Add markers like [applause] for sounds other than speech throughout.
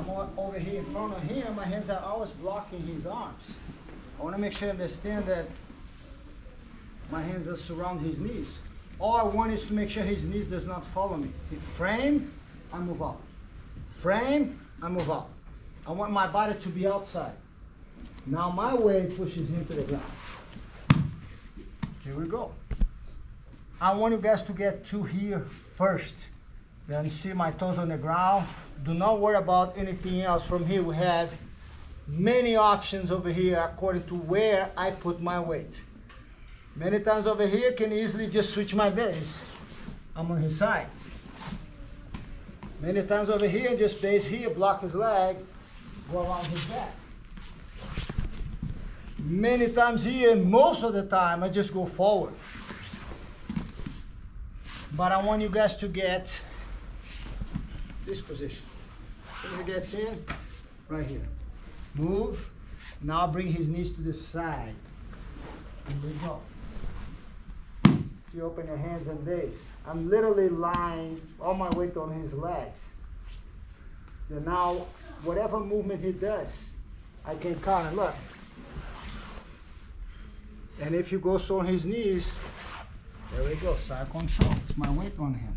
I'm over here in front of him, my hands are always blocking his arms. I wanna make sure you understand that my hands are surround his knees. All I want is to make sure his knees does not follow me. Frame, I move out. Frame, I move out. I want my body to be outside. Now my weight pushes him to the ground. Here we go. I want you guys to get to here first. Then see my toes on the ground. Do not worry about anything else. From here we have many options over here according to where I put my weight. Many times over here can easily just switch my base. I'm on his side. Many times over here, just base here, block his leg, go around his back. Many times here, most of the time, I just go forward. But I want you guys to get this position. He gets in, right here. Move. Now bring his knees to the side. And we go. So You open your hands and base. I'm literally lying all my weight on his legs. And now, whatever movement he does, I can count and look. And if you go so on his knees, there we go, side control. It's my weight on him.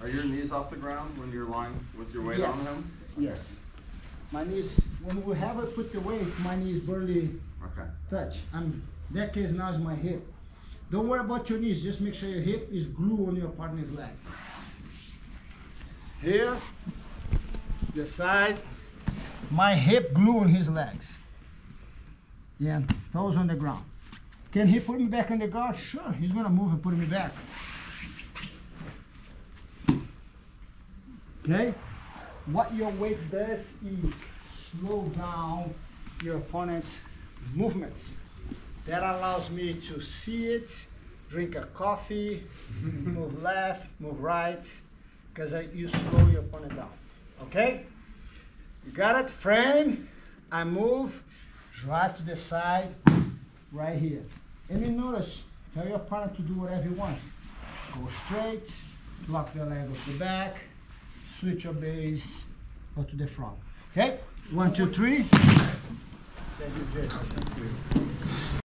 Are your knees off the ground when you're lying with your weight on Yes. him? Yes. My knees, when we have it put the weight, my knees barely Okay. touch. I'm, that case now is my hip. Don't worry about your knees, just make sure your hip is glued on your partner's leg. Here, the side, my hip glue on his legs. Yeah, toes on the ground. Can he put me back on the guard? Sure, he's gonna move and put me back. Okay? What your weight does is slow down your opponent's movements. That allows me to see it, drink a coffee, [laughs] move left, move right, because you slow your opponent down. Okay? You got it? Frame, I move, drive to the side, right here. And you notice, tell your opponent to do whatever he wants. Go straight, block the leg of the back, switch your base, go to the front. Okay? One, two, three. Thank you, Jay.